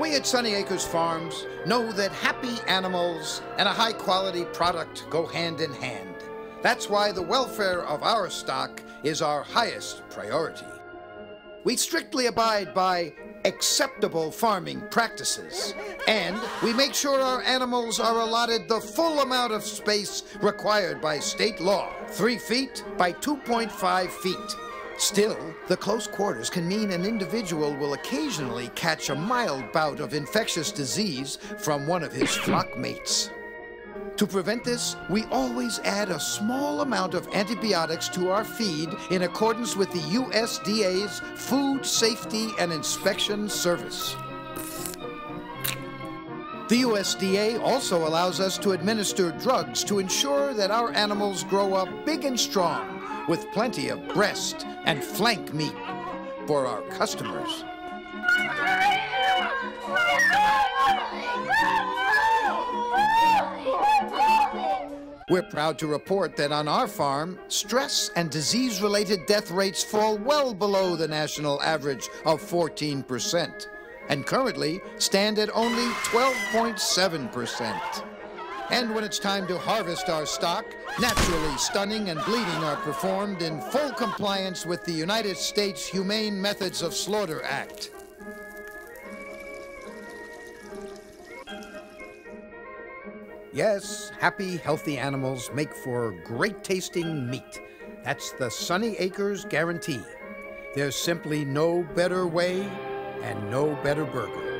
We at Sunny Acres Farms know that happy animals and a high quality product go hand in hand. That's why the welfare of our stock is our highest priority. We strictly abide by acceptable farming practices, and we make sure our animals are allotted the full amount of space required by state law three feet by 2.5 feet. Still, the close quarters can mean an individual will occasionally catch a mild bout of infectious disease from one of his flock mates. To prevent this, we always add a small amount of antibiotics to our feed in accordance with the USDA's Food Safety and Inspection Service. The USDA also allows us to administer drugs to ensure that our animals grow up big and strong with plenty of breast and flank meat for our customers. We're proud to report that on our farm, stress and disease related death rates fall well below the national average of 14%, and currently stand at only 12.7%. And when it's time to harvest our stock, naturally stunning and bleeding are performed in full compliance with the United States Humane Methods of Slaughter Act. Yes, happy, healthy animals make for great tasting meat. That's the Sunny Acres guarantee. There's simply no better way and no better burger.